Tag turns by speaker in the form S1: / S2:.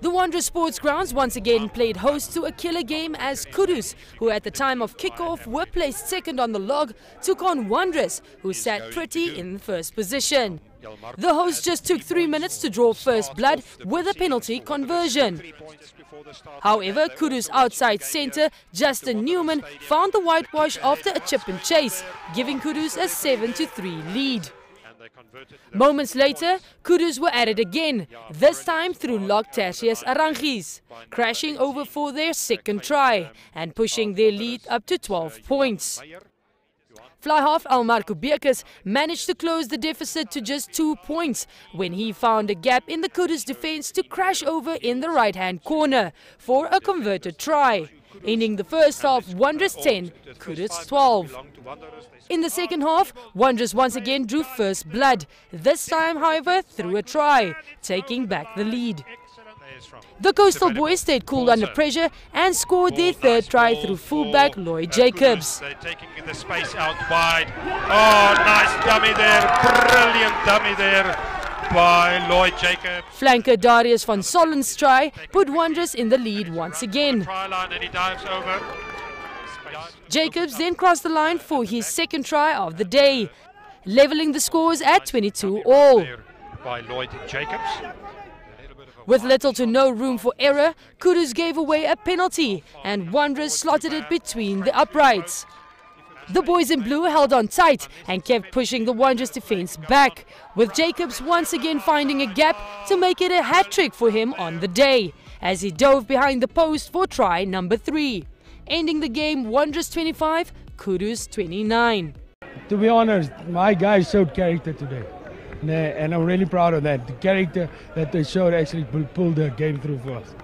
S1: The Wanderers Sports Grounds once again played host to a killer game as Kudus, who at the time of kickoff were placed second on the log, took on Wanderers, who sat pretty in first position. The hosts just took three minutes to draw first blood with a penalty conversion. However, Kudus outside centre Justin Newman found the whitewash after a chip and chase, giving Kudus a 7-3 lead. Moments later, Kudus were added again, this time through lock Tertius Arangis, crashing over for their second try and pushing their lead up to 12 points. Fly half Almar Kubiakas managed to close the deficit to just two points when he found a gap in the Kudus defense to crash over in the right-hand corner for a converted try ending the first half Wanderers 10, Kudus 12. In the second half, Wanderers once again drew first blood, this time, however, through a try, taking back the lead. The Coastal Boys stayed cool under pressure and scored their third try through fullback Lloyd Jacobs.
S2: They're taking the space out wide. Oh, nice dummy there. Brilliant dummy there by Lloyd Jacobs.
S1: Flanker Darius van Sollen's try put Wanderers in the lead once again. Jacobs then crossed the line for his second try of the day, leveling the scores at 22 all.
S2: By Lloyd Jacobs.
S1: With little to no room for error, Kudus gave away a penalty and Wanderers slotted it between the uprights. The boys in blue held on tight and kept pushing the Wanderers defence back, with Jacobs once again finding a gap to make it a hat trick for him on the day, as he dove behind the post for try number three, ending the game Wanderers 25, Kudus 29.
S3: To be honest, my guys showed character today. And I'm really proud of that. The character that they showed actually pulled the game through for us.